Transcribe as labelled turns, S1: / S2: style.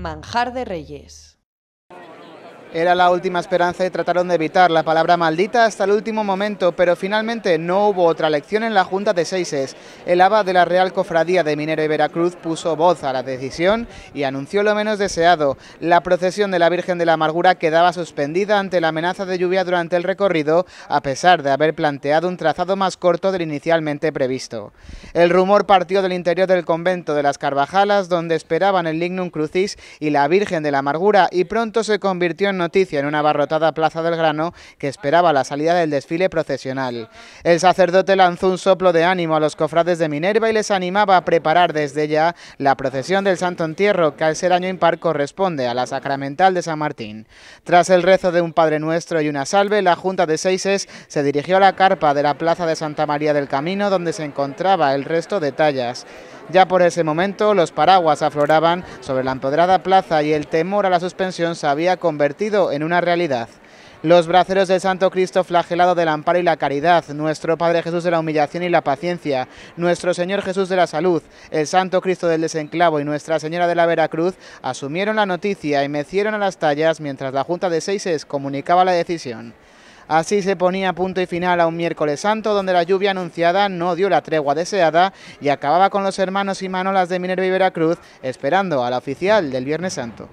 S1: Manjar de Reyes.
S2: Era la última esperanza y trataron de evitar la palabra maldita hasta el último momento, pero finalmente no hubo otra elección en la Junta de Seises. El abad de la Real Cofradía de Minero y Veracruz puso voz a la decisión y anunció lo menos deseado. La procesión de la Virgen de la Amargura quedaba suspendida ante la amenaza de lluvia durante el recorrido, a pesar de haber planteado un trazado más corto del inicialmente previsto. El rumor partió del interior del convento de las Carvajalas, donde esperaban el Lignum Crucis y la Virgen de la Amargura, y pronto se convirtió en noticia en una abarrotada Plaza del Grano que esperaba la salida del desfile procesional. El sacerdote lanzó un soplo de ánimo a los cofrades de Minerva y les animaba a preparar desde ya la procesión del Santo Entierro, que al ser año impar corresponde a la sacramental de San Martín. Tras el rezo de un Padre Nuestro y una salve, la Junta de Seises se dirigió a la carpa de la Plaza de Santa María del Camino, donde se encontraba el resto de tallas. Ya por ese momento los paraguas afloraban sobre la empoderada plaza y el temor a la suspensión se había convertido en una realidad. Los braceros del Santo Cristo flagelado del amparo y la caridad, nuestro Padre Jesús de la humillación y la paciencia, nuestro Señor Jesús de la salud, el Santo Cristo del desenclavo y Nuestra Señora de la Veracruz asumieron la noticia y mecieron a las tallas mientras la Junta de Seises comunicaba la decisión. Así se ponía punto y final a un miércoles santo donde la lluvia anunciada no dio la tregua deseada y acababa con los hermanos y manolas de Minerva y Veracruz esperando a la oficial del Viernes Santo.